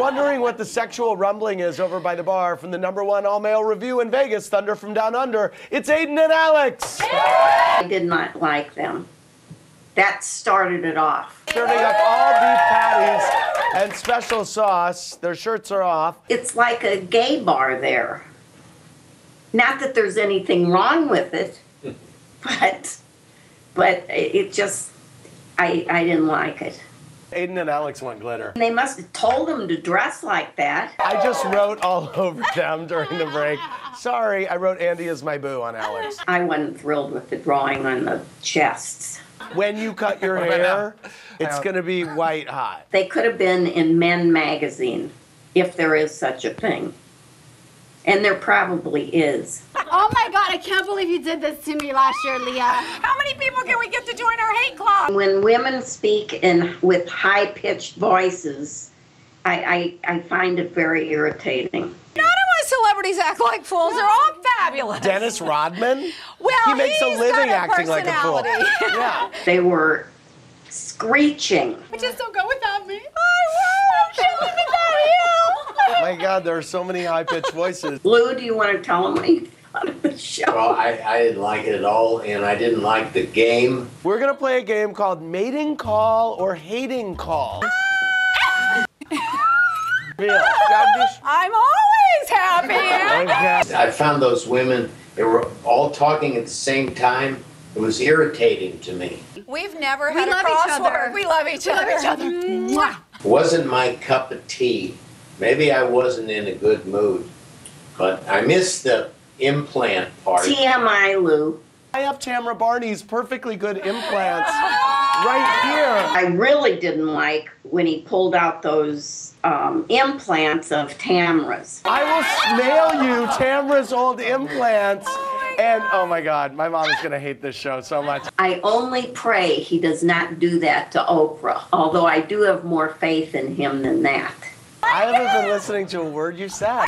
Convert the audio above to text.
wondering what the sexual rumbling is over by the bar from the number one all male review in Vegas, Thunder from Down Under, it's Aiden and Alex. I did not like them. That started it off. Serving up all beef patties and special sauce. Their shirts are off. It's like a gay bar there. Not that there's anything wrong with it, but but it just I I didn't like it. Aiden and Alex want glitter. They must have told them to dress like that. I just wrote all over them during the break. Sorry, I wrote Andy is my boo on Alex. I wasn't thrilled with the drawing on the chests. When you cut your hair, it's going to be white hot. They could have been in Men Magazine, if there is such a thing. And there probably is. Oh my God, I can't believe you did this to me last year, Leah. How many people can we get to join our hate club? When women speak in with high pitched voices, I, I, I find it very irritating. None of my celebrities act like fools. They're all fabulous. Dennis Rodman? Well, he makes a living a acting like a fool. personality. Yeah. They were screeching. Just don't go without me. I will. I'm chilling without you. oh My God, there are so many high pitched voices. Lou, do you want to tell them what you of the show? Well, I, I didn't like it at all, and I didn't like the game. We're going to play a game called Mating Call or Hating Call. Real. I'm always happy. I found those women, they were all talking at the same time. It was irritating to me. We've never We had love a each crossword. other. We love each We love other. each other. Mwah. It wasn't my cup of tea. Maybe I wasn't in a good mood, but I missed the implant part. TMI, Lou. I have Tamra Barney's perfectly good implants right here. I really didn't like when he pulled out those um, implants of Tamra's. I will snail you Tamra's old implants. and oh my God, my mom is going to hate this show so much. I only pray he does not do that to Oprah, although I do have more faith in him than that. I haven't been listening to a word you said.